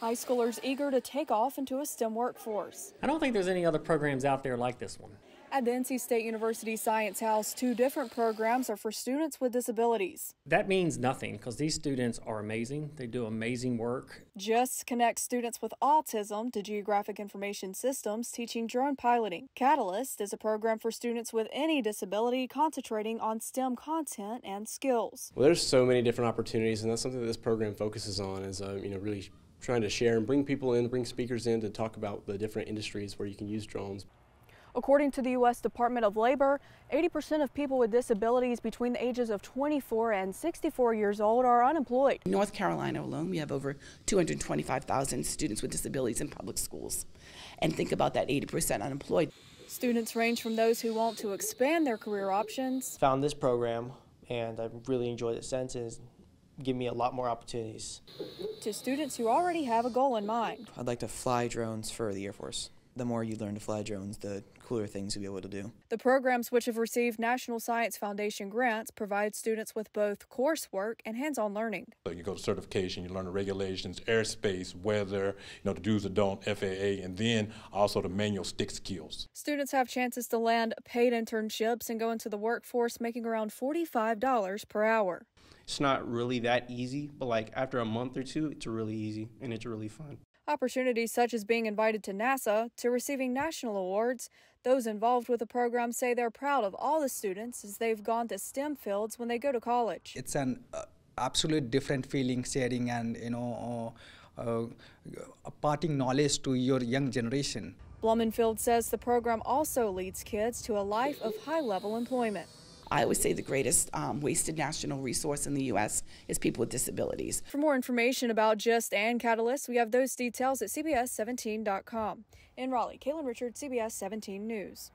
High schoolers eager to take off into a STEM workforce. I don't think there's any other programs out there like this one. At the NC State University Science House, two different programs are for students with disabilities. That means nothing because these students are amazing. They do amazing work. JIST connects students with autism to Geographic Information Systems teaching drone piloting. Catalyst is a program for students with any disability concentrating on STEM content and skills. Well, there's so many different opportunities, and that's something that this program focuses on is, uh, you know, really trying to share and bring people in, bring speakers in to talk about the different industries where you can use drones. According to the U.S. Department of Labor, 80% of people with disabilities between the ages of 24 and 64 years old are unemployed. In North Carolina alone, we have over 225,000 students with disabilities in public schools. And think about that 80% unemployed. Students range from those who want to expand their career options. Found this program and I've really enjoyed it since and it's given me a lot more opportunities. To students who already have a goal in mind. I'd like to fly drones for the Air Force the more you learn to fly drones, the cooler things you'll be able to do. The programs, which have received National Science Foundation grants, provide students with both coursework and hands-on learning. So you go to certification, you learn the regulations, airspace, weather, you know, the do's and don't, FAA, and then also the manual stick skills. Students have chances to land paid internships and go into the workforce making around $45 per hour. It's not really that easy, but like after a month or two, it's really easy and it's really fun. Opportunities such as being invited to NASA, to receiving national awards, those involved with the program say they're proud of all the students as they've gone to STEM fields when they go to college. It's an uh, absolute different feeling sharing and you know uh, uh, imparting knowledge to your young generation. Blumenfield says the program also leads kids to a life of high level employment. I always say the greatest um, wasted national resource in the U.S. is people with disabilities. For more information about JIST and Catalyst, we have those details at CBS17.com. In Raleigh, Kaylin Richard, CBS 17 News.